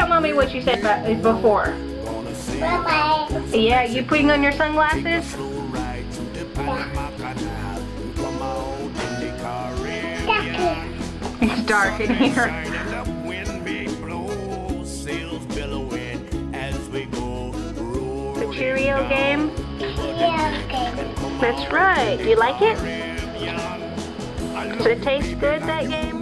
Tell mommy what you said eh, before. Bye-bye. Yeah, you putting on your sunglasses? It's dark in here. The Cheerio game? Yeah, okay. That's right. Do you like it? Does it taste good, that game?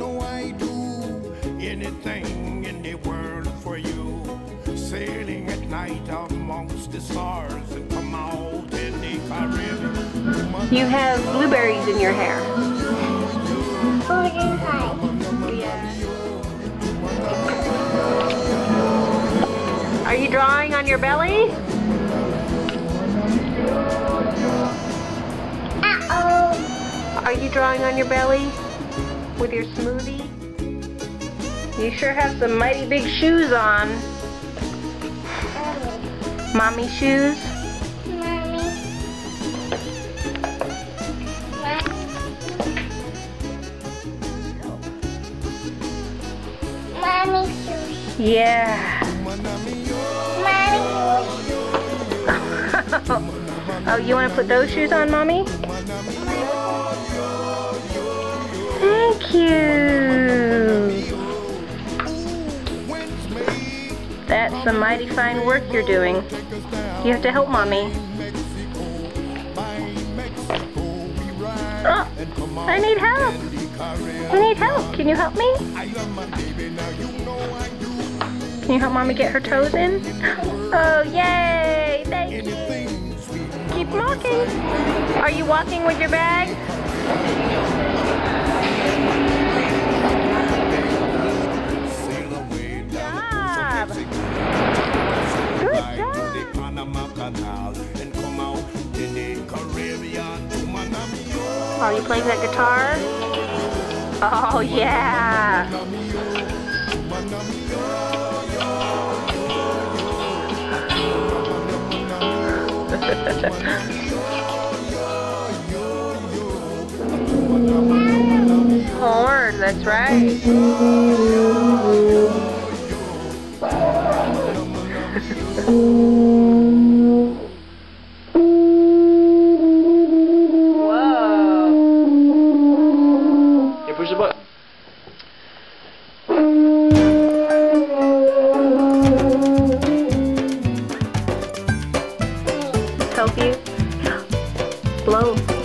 Sailing at night amongst the stars and come out in the Caribbean. You have blueberries in your hair. Who's? Are you drawing on your belly? Uh-oh. Are you drawing on your belly with your smoothie? You sure have some mighty big shoes on. Mommy shoes? Mommy. Mommy shoes. Yeah. Mommy shoes. oh, you want to put those shoes on, Mommy? Thank you. That's some mighty fine work you're doing. You have to help Mommy. Oh, I need help. I need help. Can you help me? Can you help Mommy get her toes in? Oh, yay! Thank you. Keep walking. Are you walking with your bag? Are you playing that guitar? Oh, yeah. Horn, that's right. blow.